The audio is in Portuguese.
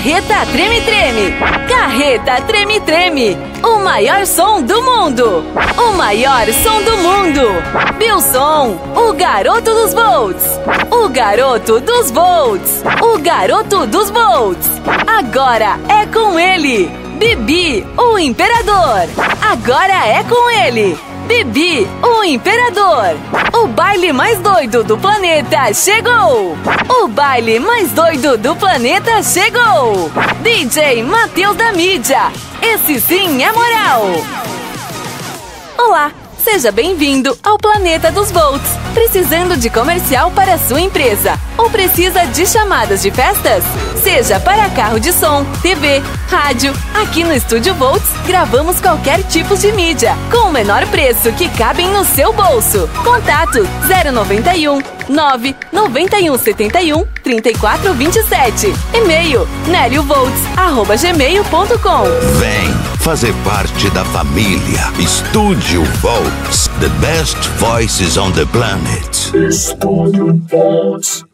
Carreta Treme Treme. Carreta Treme Treme. O maior som do mundo. O maior som do mundo. Bilson, o garoto dos volts. O garoto dos volts. O garoto dos volts. Agora é com ele. Bibi, o imperador. Agora é com ele. Bibi, o Imperador! O baile mais doido do planeta chegou! O baile mais doido do planeta chegou! DJ Matheus da Mídia! Esse sim é moral! Olá! Seja bem-vindo ao Planeta dos Volts. Precisando de comercial para sua empresa ou precisa de chamadas de festas? Seja para carro de som, TV, rádio, aqui no Estúdio Volts gravamos qualquer tipo de mídia com o menor preço que cabem no seu bolso. Contato 091 9 91 71 34 27. E-mail néliovolts@gmail.com. Vem fazer parte da família Estúdio Volts, the best voices on the planet. Estúdio Volts.